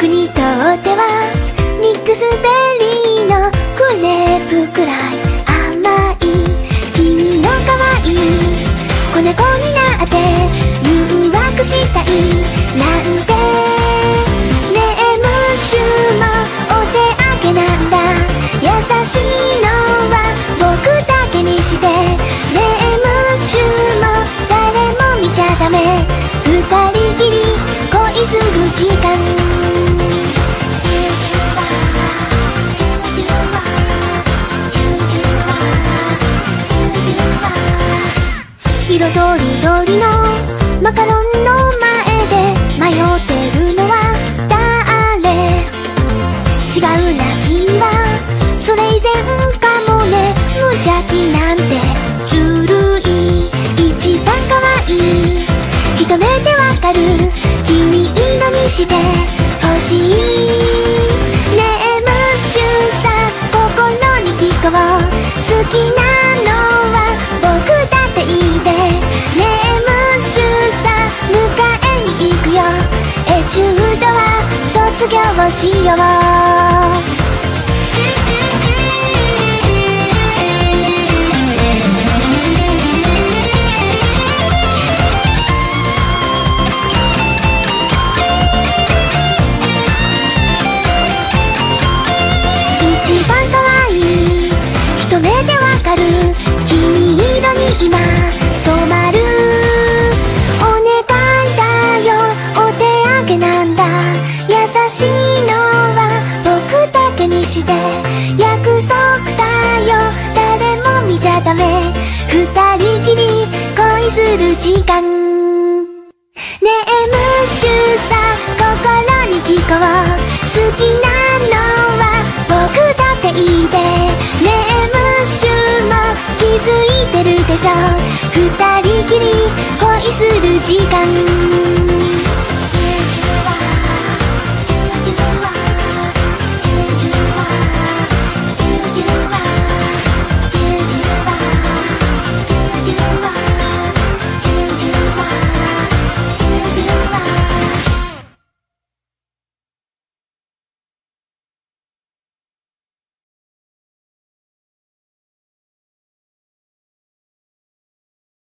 僕にとってはミックスベリーのクレープくらい甘い。君の可愛い子猫になって誘惑したい。色とりどりのマカロンの前で迷ってるのは誰違うな君はそれ以前かもね無邪気なんてずるい一番可愛い一目でわかる君色にしてほしいねえムッシュさ心に聞こう好きな中途は卒業しよう。しいのは僕だけにして約束だよ。誰も見ちゃダメ。二人きり恋する時間。ねえムッシュさ心に聞こう。好きなのは僕だっていいでねえムッシュも気づいてるでしょ。二人きり恋する時間。